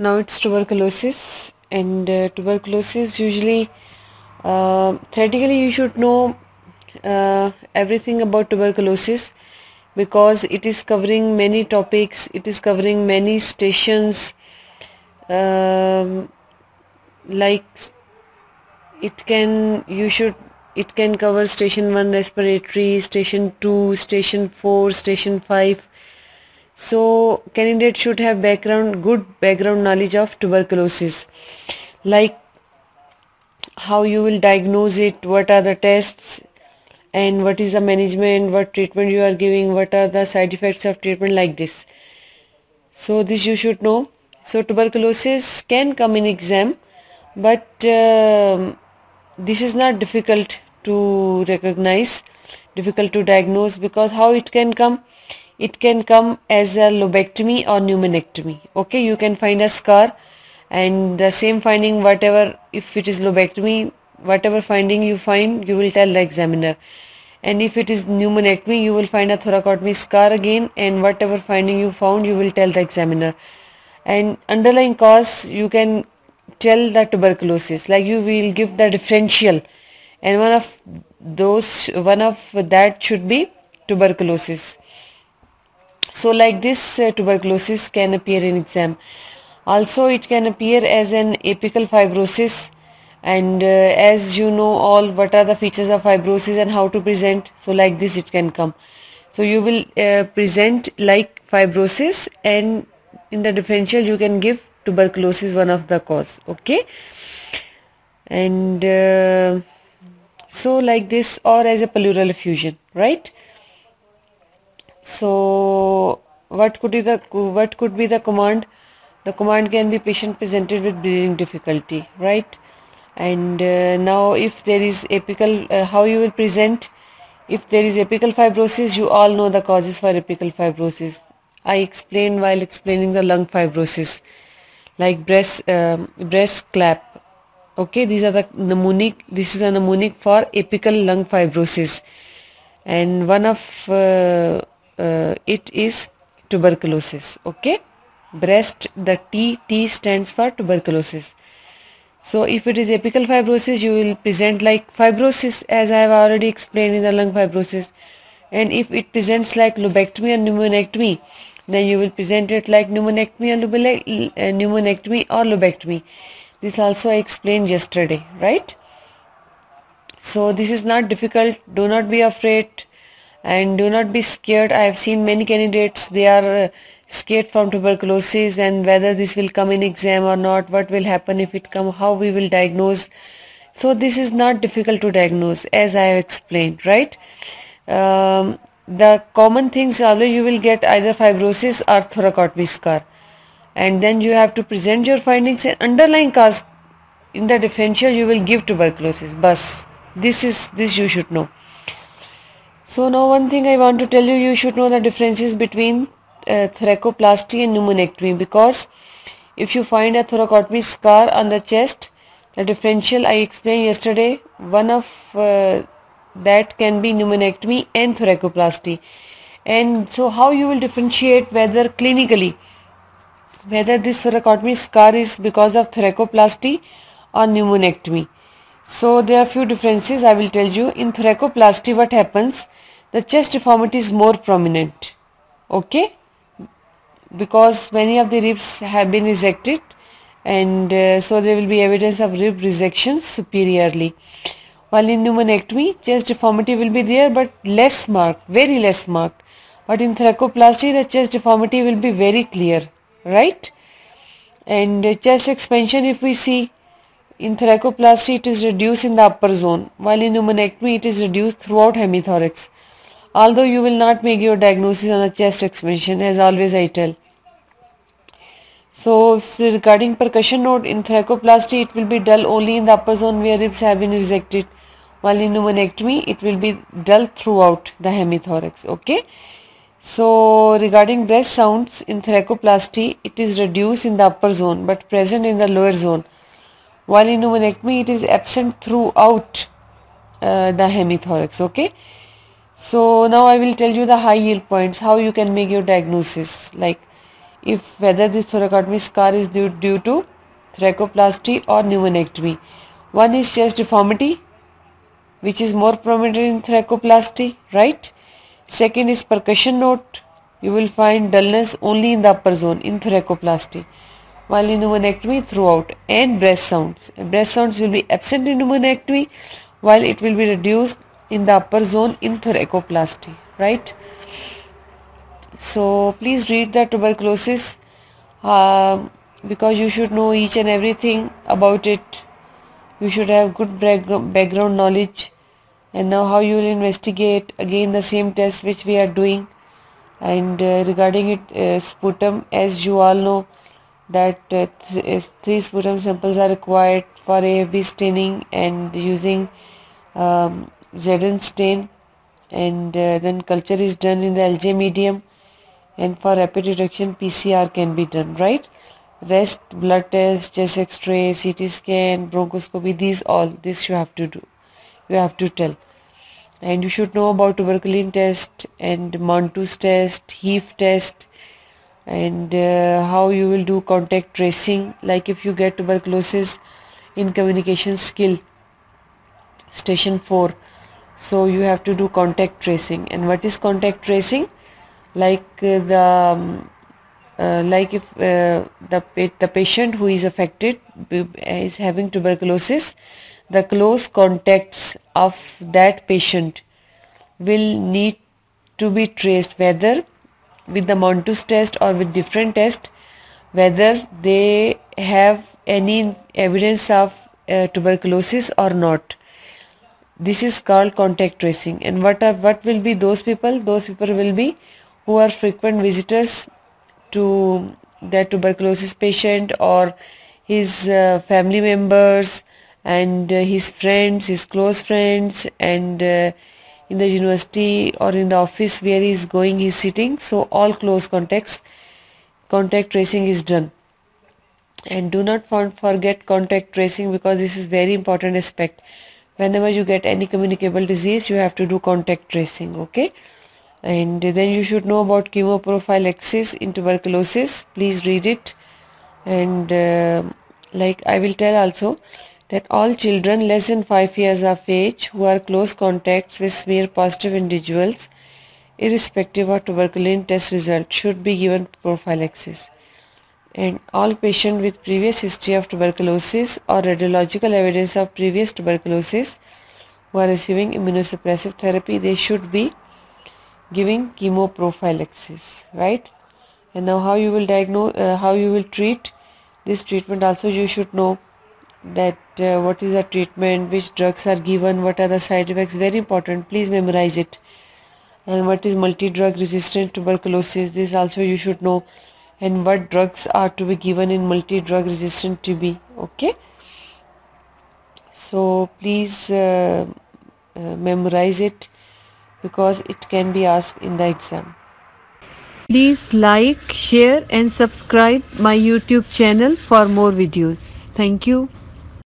now it's tuberculosis and uh, tuberculosis usually uh, theoretically you should know uh, everything about tuberculosis because it is covering many topics it is covering many stations um, like it can you should it can cover station 1 respiratory station 2 station 4 station 5 so candidate should have background good background knowledge of tuberculosis. Like how you will diagnose it what are the tests and what is the management what treatment you are giving what are the side effects of treatment like this. So this you should know. So tuberculosis can come in exam but uh, this is not difficult to recognize difficult to diagnose because how it can come it can come as a lobectomy or pneumonectomy. Okay you can find a scar and the same finding whatever if it is lobectomy whatever finding you find you will tell the examiner. And if it is pneumonectomy you will find a thoracotomy scar again and whatever finding you found you will tell the examiner. And underlying cause you can tell the tuberculosis. Like you will give the differential. And one of those one of that should be tuberculosis so like this uh, tuberculosis can appear in exam. Also it can appear as an apical fibrosis and uh, as you know all what are the features of fibrosis and how to present. So like this it can come. So you will uh, present like fibrosis and in the differential you can give tuberculosis one of the cause. Okay. And uh, so like this or as a pleural effusion right so what could be the what could be the command? The command can be patient presented with breathing difficulty right? And uh, now if there is apical uh, how you will present? If there is apical fibrosis you all know the causes for apical fibrosis. I explained while explaining the lung fibrosis like breast um, breast clap. Okay these are the mnemonic this is a mnemonic for apical lung fibrosis. And one of uh, uh, it is tuberculosis okay? Breast the T T stands for tuberculosis. So if it is apical fibrosis you will present like fibrosis as I have already explained in the lung fibrosis. And if it presents like lobectomy and pneumonectomy then you will present it like pneumonectomy and uh, pneumonectomy or lobectomy. This also I explained yesterday right? So this is not difficult. Do not be afraid and do not be scared. I have seen many candidates. They are uh, scared from tuberculosis and whether this will come in exam or not what will happen if it come how we will diagnose. So this is not difficult to diagnose as i have explained right? Um, the common things always you will get either fibrosis or thoracotomy scar. And then you have to present your findings and underlying cause. In the differential you will give tuberculosis. Bus. This is this you should know so now one thing I want to tell you, you should know the differences between uh, thoracoplasty and pneumonectomy because if you find a thoracotomy scar on the chest, the differential I explained yesterday, one of uh, that can be pneumonectomy and thoracoplasty. And so how you will differentiate whether clinically, whether this thoracotomy scar is because of thoracoplasty or pneumonectomy. So there are few differences I will tell you. In thoracoplasty what happens? The chest deformity is more prominent. Okay? Because many of the ribs have been resected and uh, so there will be evidence of rib resections superiorly. While in pneumonectomy, chest deformity will be there but less marked, very less marked. But in thoracoplasty, the chest deformity will be very clear, right? And uh, chest expansion, if we see, in thoracoplasty, it is reduced in the upper zone, while in pneumonectomy, it is reduced throughout hemithorax. Although you will not make your diagnosis on the chest expansion, as always I tell. So, regarding percussion note in thoracoplasty, it will be dull only in the upper zone where ribs have been resected, while in pneumonectomy, it will be dull throughout the hemithorax. Okay. So, regarding breath sounds in thoracoplasty, it is reduced in the upper zone but present in the lower zone while in pneumonectomy it is absent throughout uh, the hemithorax okay so now I will tell you the high yield points how you can make your diagnosis like if whether this thoracotomy scar is due, due to thoracoplasty or pneumonectomy. One is chest deformity which is more prominent in thoracoplasty, right? Second is percussion note. You will find dullness only in the upper zone in thoracoplasty while in pneumonectomy throughout and breath sounds. Breath sounds will be absent in pneumonectomy while it will be reduced in the upper zone in thoracoplasty, right? So please read the tuberculosis uh, because you should know each and everything about it. You should have good background knowledge and now how you will investigate again the same test which we are doing and uh, regarding it uh, sputum as you all know that th three sputum samples are required for AFB staining and using um, ZN stain. And uh, then culture is done in the LJ medium. And for rapid detection PCR can be done right? Rest blood test chest x-ray CT scan bronchoscopy these all this you have to do. You have to tell. And you should know about tuberculin test and Mantoux test Heaf test and uh, how you will do contact tracing like if you get tuberculosis in communication skill station 4 so you have to do contact tracing. And what is contact tracing? Like uh, the um, uh, like if uh, the the patient who is affected is having tuberculosis the close contacts of that patient will need to be traced whether with the Mantoux test or with different test whether they have any evidence of uh, tuberculosis or not. This is called contact tracing. And what are what will be those people? Those people will be who are frequent visitors to that tuberculosis patient or his uh, family members and uh, his friends his close friends and uh, in the university or in the office where he is going he is sitting. So all close contacts contact tracing is done. And do not forget contact tracing because this is very important aspect. Whenever you get any communicable disease you have to do contact tracing okay? And then you should know about chemoprophylaxis in tuberculosis please read it. And uh, like I will tell also that all children less than 5 years of age who are close contacts with smear positive individuals irrespective of tuberculin test result should be given prophylaxis. And all patients with previous history of tuberculosis or radiological evidence of previous tuberculosis who are receiving immunosuppressive therapy they should be giving chemoprophylaxis right? And now how you will diagnose uh, how you will treat this treatment also you should know that uh, what is the treatment which drugs are given what are the side effects very important please memorize it. And what is multi drug resistant tuberculosis this also you should know and what drugs are to be given in multi-drug resistant TB okay? So please uh, uh, memorize it because it can be asked in the exam. Please like share and subscribe my youtube channel for more videos. Thank you